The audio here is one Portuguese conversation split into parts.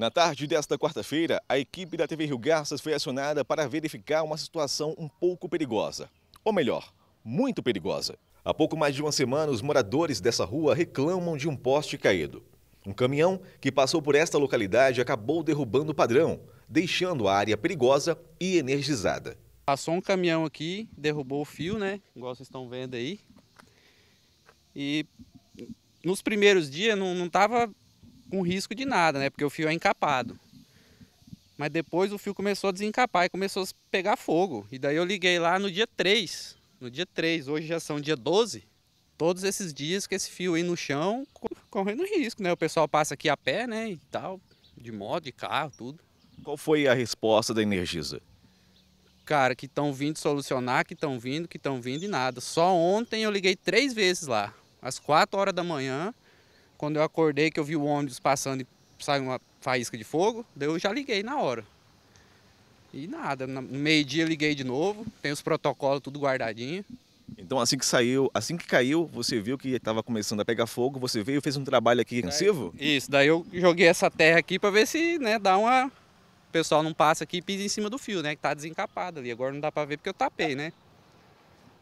Na tarde desta quarta-feira, a equipe da TV Rio Garças foi acionada para verificar uma situação um pouco perigosa. Ou melhor, muito perigosa. Há pouco mais de uma semana, os moradores dessa rua reclamam de um poste caído. Um caminhão que passou por esta localidade acabou derrubando o padrão, deixando a área perigosa e energizada. Passou um caminhão aqui, derrubou o fio, né? Igual vocês estão vendo aí. E nos primeiros dias não, não tava com risco de nada, né? Porque o fio é encapado. Mas depois o fio começou a desencapar e começou a pegar fogo. E daí eu liguei lá no dia 3. No dia 3, hoje já são dia 12. Todos esses dias que esse fio aí no chão, correndo risco, né? O pessoal passa aqui a pé, né? E tal, de moto, de carro, tudo. Qual foi a resposta da Energisa? Cara, que estão vindo solucionar, que estão vindo, que estão vindo e nada. Só ontem eu liguei três vezes lá. Às 4 horas da manhã, quando eu acordei, que eu vi o ônibus passando e saiu uma faísca de fogo, daí eu já liguei na hora. E nada, no meio-dia liguei de novo, tem os protocolos tudo guardadinho. Então assim que saiu, assim que caiu, você viu que estava começando a pegar fogo, você veio e fez um trabalho aqui intensivo? Isso, daí eu joguei essa terra aqui para ver se, né, dá uma o pessoal não passa aqui e pisa em cima do fio, né, que tá desencapado ali. Agora não dá para ver porque eu tapei, né?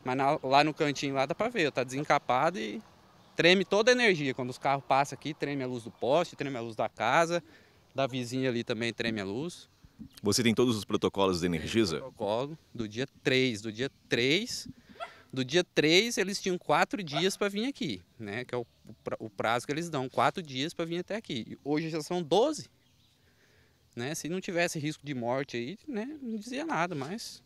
Mas na, lá no cantinho lá dá para ver, tá desencapado e treme toda a energia. Quando os carros passam aqui, treme a luz do poste, treme a luz da casa, da vizinha ali também treme a luz. Você tem todos os protocolos da Energisa? Protocolo do dia 3, do dia 3 do dia 3, eles tinham quatro dias para vir aqui, né? Que é o, o prazo que eles dão, quatro dias para vir até aqui. Hoje já são 12. Né? Se não tivesse risco de morte aí, né? não dizia nada, mas